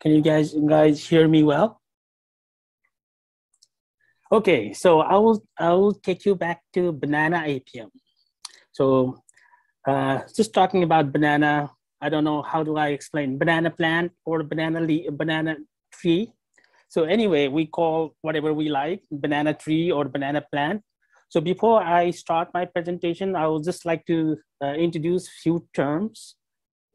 Can you guys guys hear me well? Okay, so I will I will take you back to banana apium. So uh, just talking about banana, I don't know how do I explain banana plant or banana le- banana tree. So anyway, we call whatever we like banana tree or banana plant. So before I start my presentation, I would just like to uh, introduce few terms.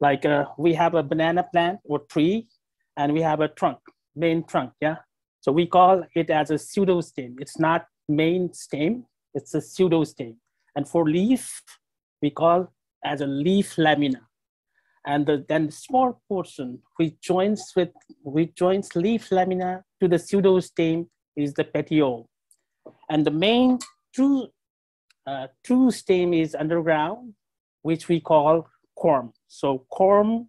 Like uh, we have a banana plant or tree, and we have a trunk, main trunk, yeah? So we call it as a pseudostem. It's not main stem, it's a pseudostem. And for leaf, we call as a leaf lamina. And the, then the small portion which joins with which joins leaf lamina to the pseudostem is the petiole. And the main true uh, true stem is underground, which we call corm. So corm,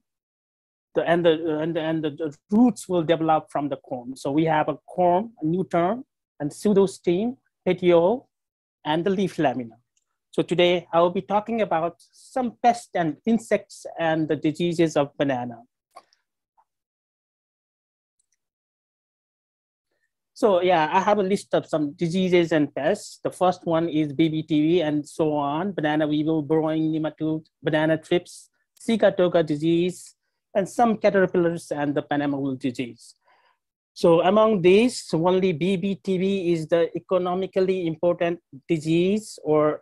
the and the and the, and the, roots will develop from the corm. So we have a corm, a new term, and pseudostem, petiole, and the leaf lamina. So today I will be talking about some pests and insects and the diseases of banana. So yeah, I have a list of some diseases and pests. The first one is BBTV and so on, banana weevil, burrowing nematode, banana thrips, Sigatoka disease, and some caterpillars and the Panama wilt disease. So among these, only BBTV is the economically important disease or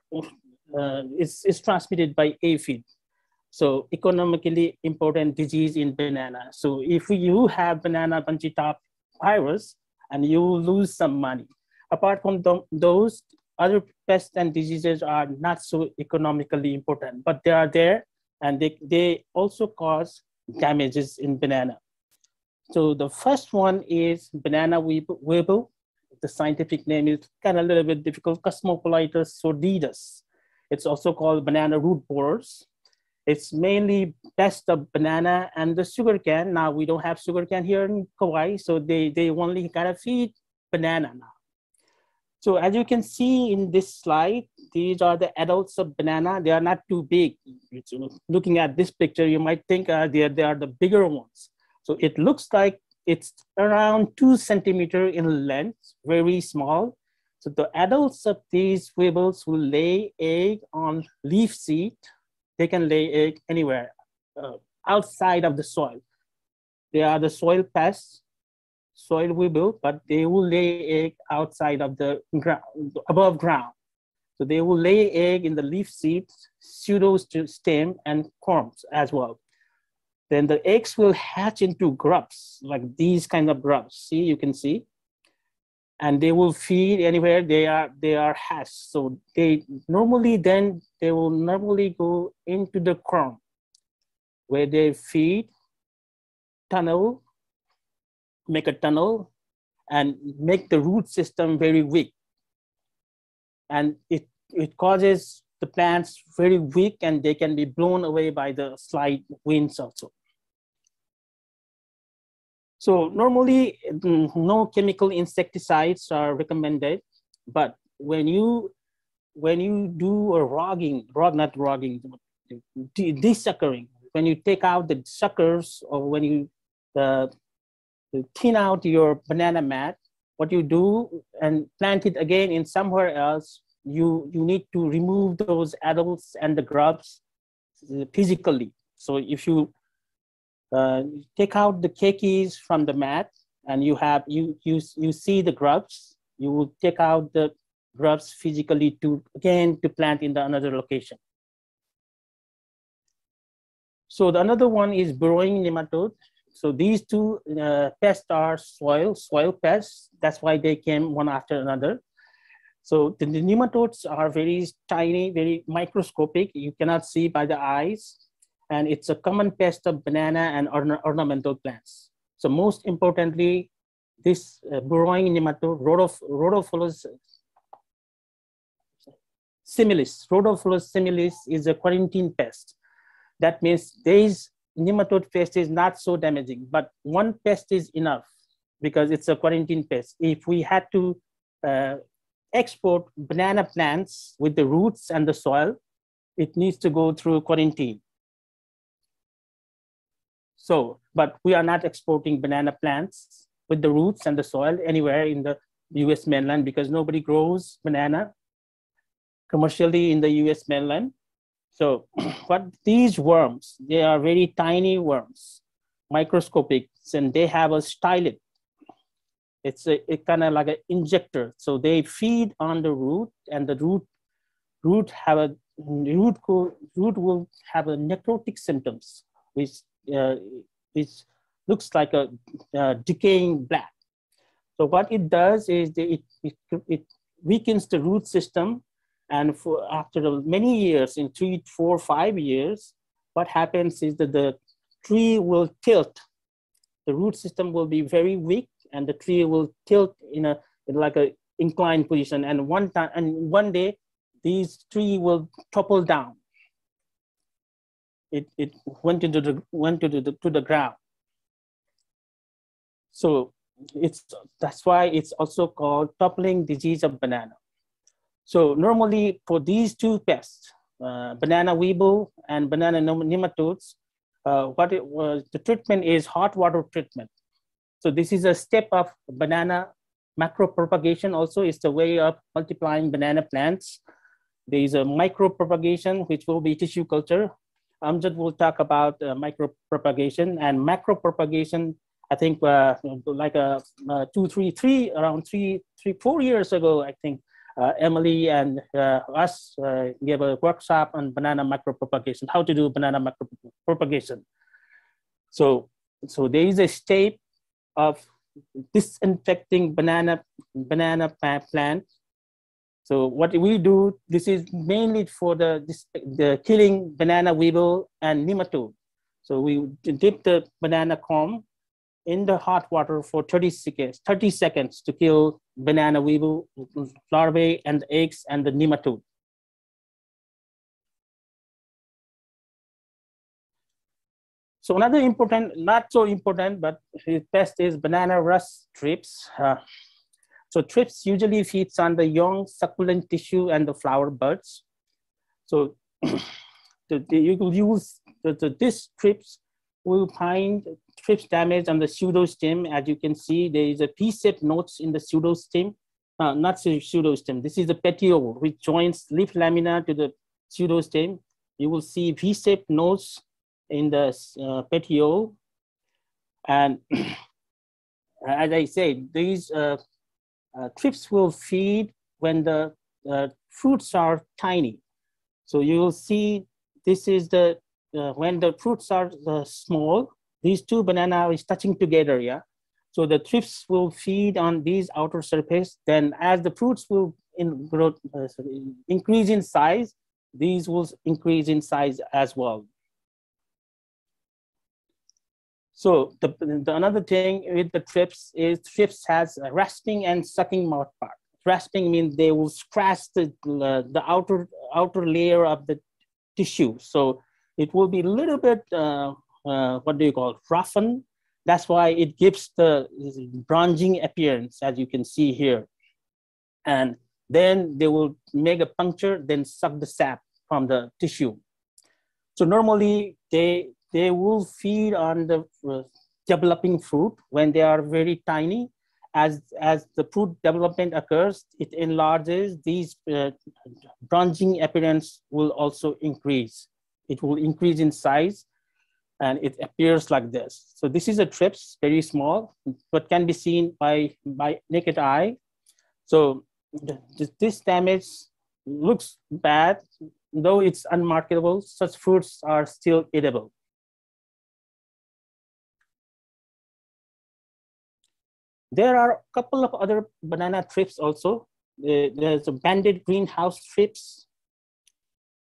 uh, is, is transmitted by aphid. So economically important disease in banana. So if you have banana bunchy top virus, and you lose some money. Apart from those, other pests and diseases are not so economically important, but they are there and they, they also cause damages in banana. So the first one is banana weevil. The scientific name is kind of a little bit difficult, Cosmopolites sordidus. It's also called banana root borers. It's mainly best of banana and the sugar cane. Now we don't have sugar cane here in Kauai, so they, they only gotta feed banana now. So as you can see in this slide, these are the adults of banana. They are not too big. Looking at this picture, you might think uh, they, are, they are the bigger ones. So it looks like it's around two centimeter in length, very small. So the adults of these weevils will lay egg on leaf seed they can lay egg anywhere uh, outside of the soil. They are the soil pests, soil weevil, but they will lay egg outside of the ground, above ground. So they will lay egg in the leaf seeds, pseudo stem, and corms as well. Then the eggs will hatch into grubs, like these kind of grubs. See, you can see and they will feed anywhere they are they are hatched. So they normally then they will normally go into the corm where they feed, tunnel, make a tunnel, and make the root system very weak. And it, it causes the plants very weak and they can be blown away by the slight winds also. So normally mm, no chemical insecticides are recommended, but when you when you do a rogging, rog not rogging, desuckering, when you take out the suckers or when you uh, thin out your banana mat, what you do and plant it again in somewhere else, you you need to remove those adults and the grubs physically. So if you uh, take out the keikis from the mat and you have you you you see the grubs you will take out the grubs physically to again to plant in the another location so the another one is burrowing nematode so these two uh, pests are soil soil pests. That's why they came one after another. So the, the nematodes are very tiny very microscopic. You cannot see by the eyes. And it's a common pest of banana and orna ornamental plants. So most importantly, this uh, burrowing nematode, Rhodof Radopholus similis, Radopholus similis is a quarantine pest. That means this nematode pest is not so damaging, but one pest is enough because it's a quarantine pest. If we had to uh, export banana plants with the roots and the soil, it needs to go through quarantine. So, but we are not exporting banana plants with the roots and the soil anywhere in the US mainland because nobody grows banana commercially in the US mainland. So what these worms, they are very tiny worms, microscopic, and they have a stylet. It's a it kind of like an injector. So they feed on the root and the root root have a root, root will have a necrotic symptoms, which, uh, which looks like a uh, decaying black. So what it does is it, it, it weakens the root system and for after many years, in three, four, five years, what happens is that the tree will tilt. The root system will be very weak and the tree will tilt in a in like a inclined position. And one time and one day these tree will topple down. It, it went into the went to the to the ground. So it's that's why it's also called toppling disease of banana. So normally for these two pests, uh, banana weevil and banana nematodes, uh, what it was the treatment is hot water treatment. So this is a step of banana macro propagation. Also, is the way of multiplying banana plants there is a micro propagation, which will be tissue culture. Amjad will talk about uh, micro propagation and macro propagation. I think uh, like a, uh, uh, two, three, three, around three, three, four years ago, I think Emily and uh, us gave a workshop on banana micropropagation, how to do banana micropropagation. So, so there is a step of disinfecting banana banana plant so what we do, this is mainly for the, this, the killing banana weevil and nematode. So we dip the banana corm in the hot water for 30 seconds, 30 seconds to kill banana weevil larvae and eggs and the nematode. So another important, not so important, but his pest is banana rust thrips. Uh, so thrips usually feeds on the young succulent tissue and the flower buds. So the, the, you will use the, the, this thrips will find thrips damage on the pseudostem. As you can see, there is a P-shaped nodes in the pseudostem, uh, not pseudostem. This is the petiole, which joins leaf lamina to the pseudostem. You will see V-shaped nodes in the uh, petiole. And as I said, these uh, uh, thrips will feed when the uh, fruits are tiny. So you will see this is the, uh, when the fruits are uh, small, these two banana is touching together, yeah? So the thrips will feed on these outer surface. Then as the fruits will in growth, uh, sorry, increase in size, these will increase in size as well. So the, the another thing with the thrips is thrips has a rasping and sucking mouth part. Rasping means they will scratch the, uh, the outer outer layer of the tissue. So it will be a little bit, uh, uh, what do you call, roughen. That's why it gives the bronzing appearance, as you can see here. And then they will make a puncture, then suck the sap from the tissue. So normally they they will feed on the uh, developing fruit when they are very tiny. As, as the fruit development occurs, it enlarges, these uh, bronzing appearance will also increase. It will increase in size and it appears like this. So this is a thrips, very small, but can be seen by, by naked eye. So this damage looks bad, though it's unmarketable, such fruits are still edible. There are a couple of other banana thrips also. There's a banded greenhouse thrips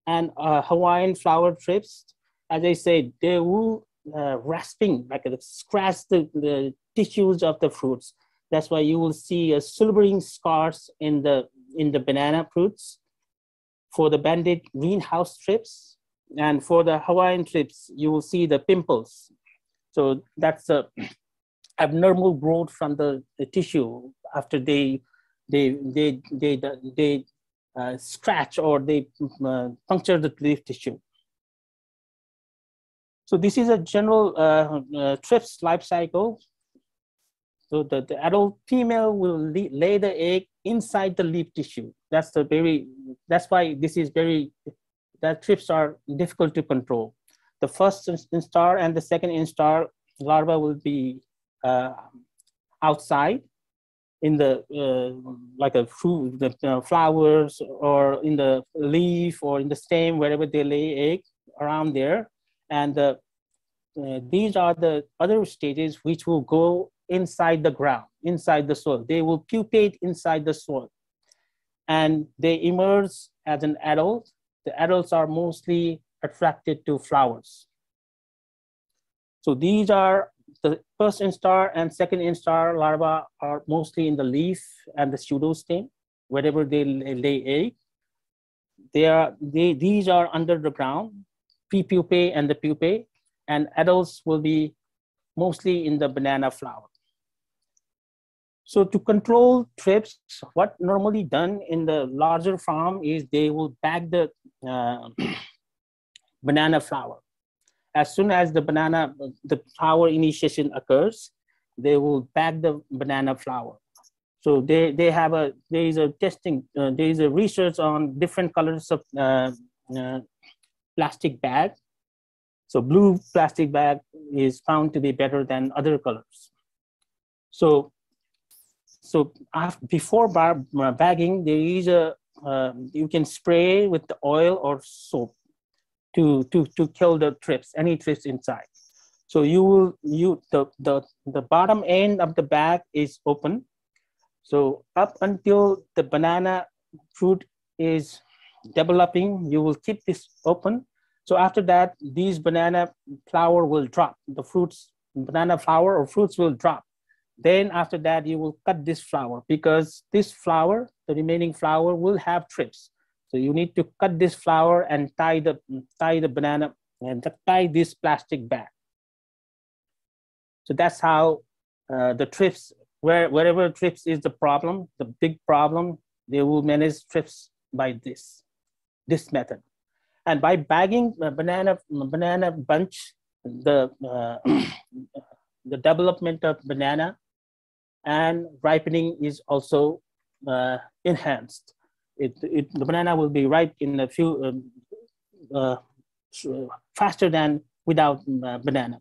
and uh, Hawaiian flower thrips. As I said, they will uh, rasping, like scratch the, the tissues of the fruits. That's why you will see a silvering scars in the in the banana fruits. For the banded greenhouse thrips and for the Hawaiian thrips, you will see the pimples. So that's a abnormal growth from the, the tissue after they they they they they, they uh, scratch or they uh, puncture the leaf tissue. So this is a general uh, uh, thrips life cycle. So the, the adult female will lay the egg inside the leaf tissue. That's the very, that's why this is very, that thrips are difficult to control. The first instar and the second instar larva will be uh, outside in the uh, like a fruit, the flowers, or in the leaf, or in the stem, wherever they lay egg around there, and uh, these are the other stages which will go inside the ground, inside the soil. They will pupate inside the soil, and they emerge as an adult. The adults are mostly attracted to flowers. So these are the first instar and second instar larvae are mostly in the leaf and the pseudostem, wherever they lay egg. They are, they, these are under the ground, pre-pupae and the pupae, and adults will be mostly in the banana flower. So to control thrips, what normally done in the larger farm is they will bag the uh, banana flower as soon as the banana, the flower initiation occurs, they will bag the banana flower. So they, they have a, there is a testing, uh, there is a research on different colors of uh, uh, plastic bag. So blue plastic bag is found to be better than other colors. So, so after, before bar, uh, bagging, there is a, uh, you can spray with the oil or soap to, to, to kill the thrips, any thrips inside. So you will, you, the, the, the bottom end of the bag is open. So up until the banana fruit is developing, you will keep this open. So after that, these banana flower will drop. The fruits, banana flower or fruits will drop. Then after that, you will cut this flower because this flower, the remaining flower will have thrips. So you need to cut this flower and tie the, tie the banana and tie this plastic bag. So that's how uh, the thrips, where, wherever thrips is the problem, the big problem, they will manage thrips by this, this method. And by bagging banana, banana bunch, the, uh, the development of banana and ripening is also uh, enhanced it, it, the banana will be ripe in a few um, uh, faster than without uh, banana,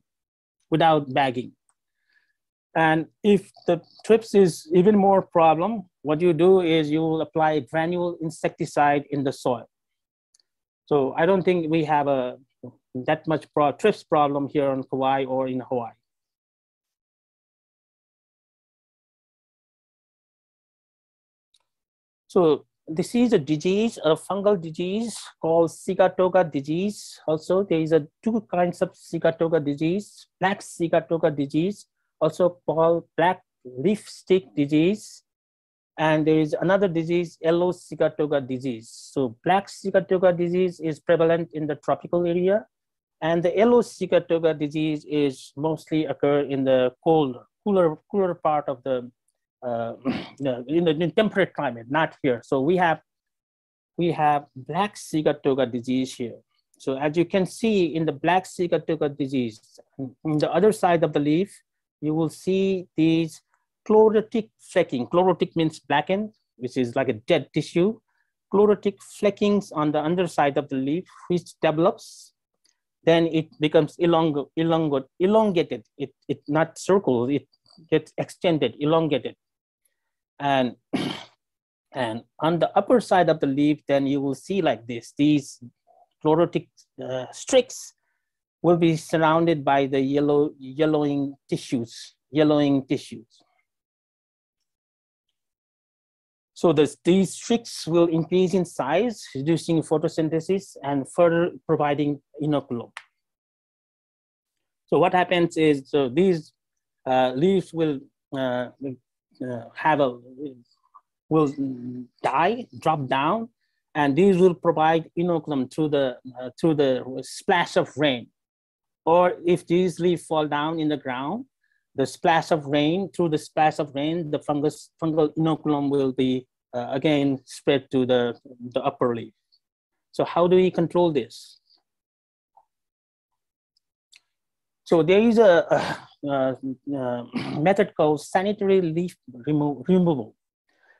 without bagging. And if the thrips is even more problem, what you do is you will apply granule insecticide in the soil. So I don't think we have a that much pro thrips problem here on Kauai or in Hawaii. So this is a disease, a fungal disease called Sigatoka disease. Also, there is a two kinds of Sigatoka disease, black Sigatoka disease, also called black leaf streak disease. And there is another disease, yellow Sigatoka disease. So black Sigatoka disease is prevalent in the tropical area. And the yellow Sigatoka disease is mostly occur in the cold, cooler, cooler part of the uh, in the in temperate climate, not here. So we have we have black Sigatoka disease here. So as you can see in the black Sigatoka disease, on the other side of the leaf, you will see these chlorotic flecking. Chlorotic means blackened, which is like a dead tissue. Chlorotic fleckings on the underside of the leaf, which develops. Then it becomes elong elong elongated. It, it not circle, it gets extended, elongated and and on the upper side of the leaf then you will see like this these chlorotic uh, streaks will be surrounded by the yellow yellowing tissues yellowing tissues so this, these streaks will increase in size reducing photosynthesis and further providing inoculum so what happens is so these uh, leaves will uh, uh, have a will die, drop down, and these will provide inoculum through the uh, through the splash of rain. Or if these leaves fall down in the ground, the splash of rain through the splash of rain, the fungus fungal inoculum will be uh, again spread to the the upper leaf. So how do we control this? So there is a, a, a, method called sanitary leaf remo removal.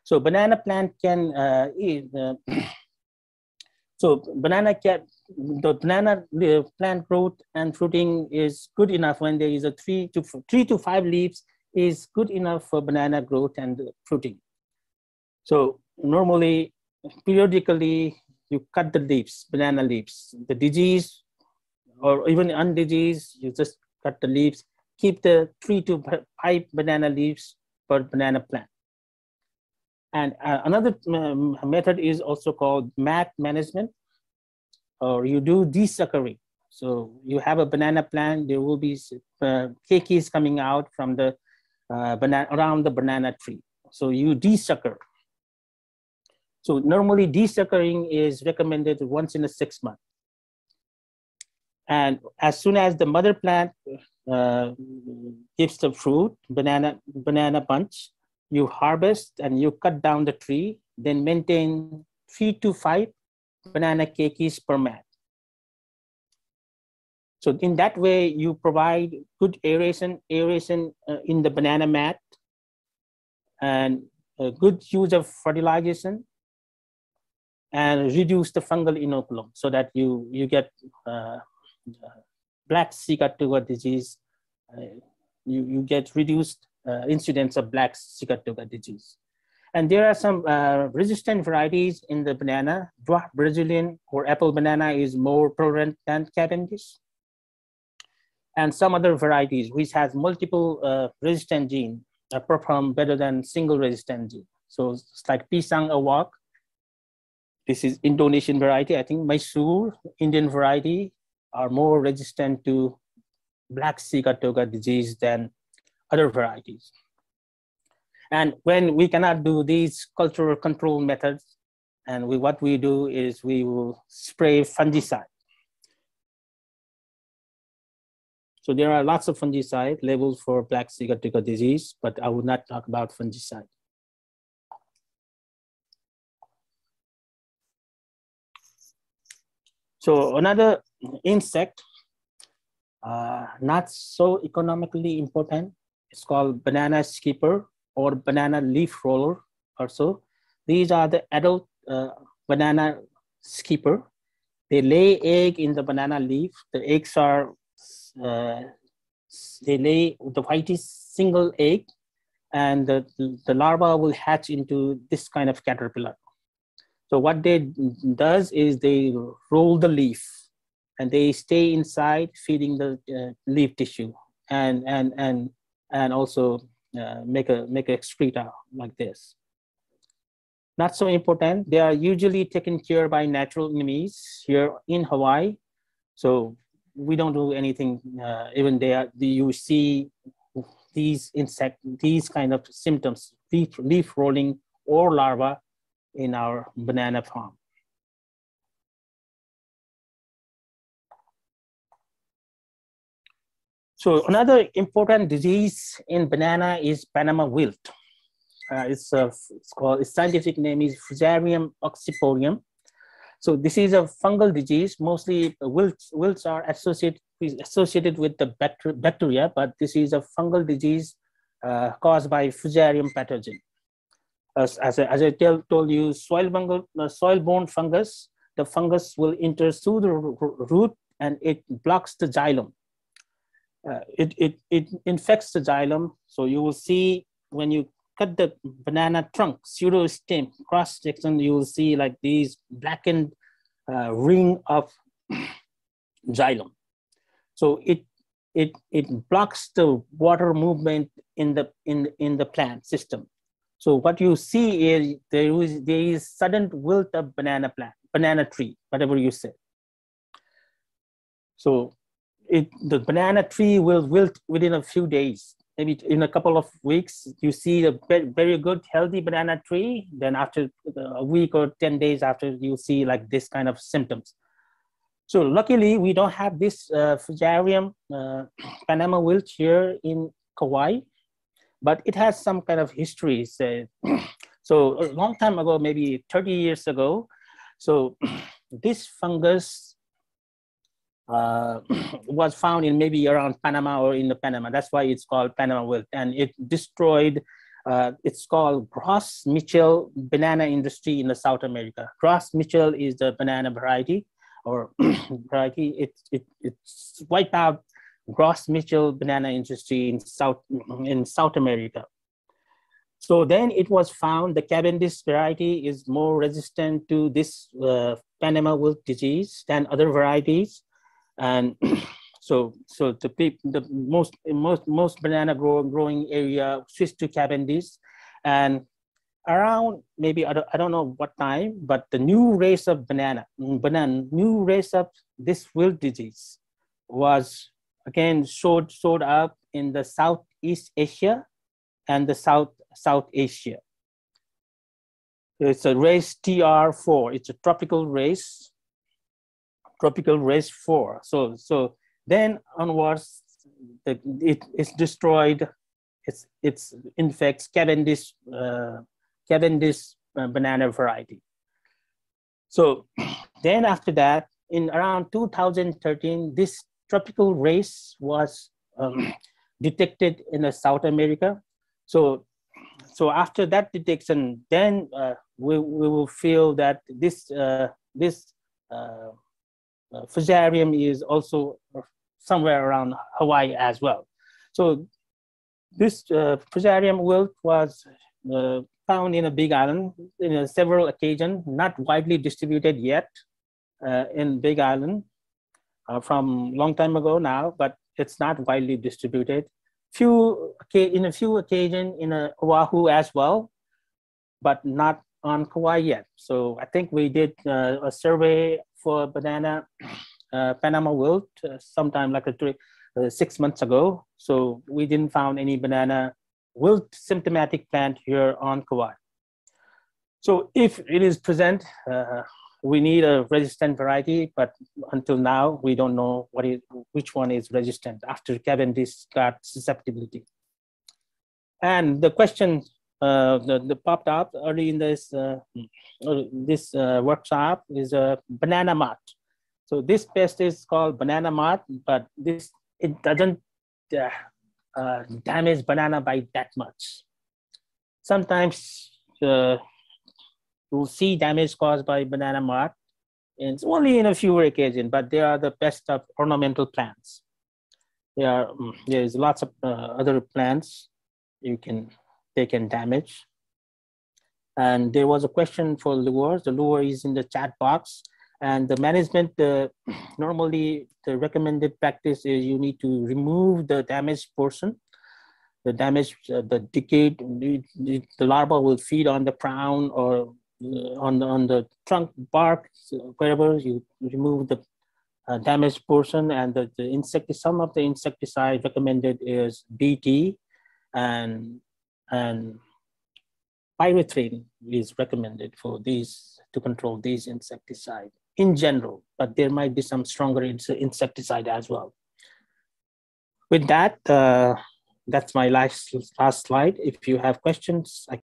So banana plant can uh, eat, uh, so banana can the banana the plant growth and fruiting is good enough when there is a three to three to five leaves is good enough for banana growth and fruiting. So normally, periodically, you cut the leaves, banana leaves. The disease or even undiseased, you just cut the leaves, keep the three to five banana leaves per banana plant. And uh, another um, method is also called mat management, or you do desuckering. So you have a banana plant, there will be uh, coming out from the uh, banana around the banana tree. So you desucker. So normally desuckering is recommended once in a six month. And as soon as the mother plant uh, gives the fruit, banana, banana bunch, you harvest and you cut down the tree, then maintain three to five banana keikis per mat. So in that way, you provide good aeration, aeration uh, in the banana mat and a good use of fertilization and reduce the fungal inoculum so that you, you get uh, black Sigatoka disease, uh, you, you get reduced uh, incidence of black Sigatoka disease. And there are some uh, resistant varieties in the banana. Dwarf Brazilian or apple banana is more tolerant than Cavendish. And some other varieties which has multiple uh, resistant gene perform better than single resistant gene. So it's like Pisang Awak. This is Indonesian variety. I think Mysore, Indian variety, are more resistant to black Sigatoka disease than other varieties. And when we cannot do these cultural control methods, and we, what we do is we will spray fungicide. So there are lots of fungicide labeled for black Sigatoka disease, but I will not talk about fungicide. So another insect, uh, not so economically important, it's called banana skipper or banana leaf roller also. These are the adult uh, banana skipper. They lay egg in the banana leaf. The eggs are, uh, they lay, the whitish single egg and the, the larva will hatch into this kind of caterpillar. So what they does is they roll the leaf and they stay inside feeding the uh, leaf tissue and, and, and, and also uh, make a make a excreta like this. Not so important. They are usually taken care by natural enemies here in Hawaii. So we don't do anything. Uh, even there, you see these insect, these kind of symptoms, leaf, leaf rolling or larva in our banana farm. So another important disease in banana is Panama wilt. Uh, it's, a, it's called, its scientific name is Fusarium oxysporum. So this is a fungal disease. Mostly wilts, wilts are associated, associated with the bacteria, but this is a fungal disease uh, caused by Fusarium pathogen as, as, I, as I tell, told you, soil fungal, uh, soil-borne fungus, the fungus will enter through the root and it blocks the xylem. Uh, it, it, it infects the xylem. So you will see when you cut the banana trunk, pseudo stem, cross section, you will see like these blackened uh, ring of xylem. So it, it, it blocks the water movement in the, in, in the plant system. So what you see is there is, there is sudden wilt of banana plant, banana tree, whatever you say. So it, the banana tree will wilt within a few days. Maybe in a couple of weeks, you see a very good, healthy banana tree. Then after a week or 10 days after, you see like this kind of symptoms. So luckily, we don't have this uh, Fusarium uh, Panama wilt here in Kauai but it has some kind of history. So, so a long time ago, maybe 30 years ago, so this fungus uh, was found in maybe around Panama or in the Panama. That's why it's called Panama wilt. And it destroyed, uh, it's called Gros Michel banana industry in the South America. Gros Michel is the banana variety or variety. It, it, it's wiped out Gros Michel banana industry in South, in South America. So then it was found the Cavendish variety is more resistant to this uh, Panama wilt disease than other varieties. And so, so the, the most, most, most banana grow, growing area switched to Cavendish. And around maybe, I don't, I don't know what time, but the new race of banana, banana, new race of this wilt disease was again showed, showed up in the Southeast Asia and the South South Asia. It's a race TR4. It's a tropical race, tropical race four. So so then onwards, the, it is destroyed. It's it's in fact Cavendish uh, Cavendish uh, banana variety. So then after that, in around 2013, this tropical race was um, detected in South America. So so after that detection, then uh, we, we will feel that this, uh, this uh, uh, fusarium is also somewhere around Hawaii as well. So this uh, fusarium wilt was uh, found in a big island in several occasions, not widely distributed yet uh, in Big Island uh, from long time ago now, but it's not widely distributed few in a few occasions in a Oahu as well, but not on Kauai yet. So I think we did uh, a survey for banana uh, Panama wilt uh, sometime like a three, uh, six months ago. So we didn't found any banana wilt symptomatic plant here on Kauai. So if it is present, we need a resistant variety, but until now, we don't know what is, which one is resistant after Cavendish got susceptibility. And the question uh, that, popped up early in this, uh, this uh, workshop is a banana moth. So this pest is called banana moth, but this it doesn't uh, uh, damage banana by that much. Sometimes uh, you see damage caused by banana moth. And it's only in a few occasions, but they are the best of ornamental plants. There are mm, there's lots of other plants you can they can damage. And there was a question for lure. The lure is in the chat box. And the management, uh, normally the recommended practice is you need to remove the damaged portion the damage, uh, the decayed, the, the larva will feed on the crown or uh, on the, on the trunk bark, wherever you remove the uh, damaged portion and the, the insect, some of the insecticide recommended is BT and, and pyrethrin is recommended for these to control these insecticide in general, but there might be some stronger insecticide as well. With that, uh, that's my last, last slide. If you have questions, I